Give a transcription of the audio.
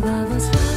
love us.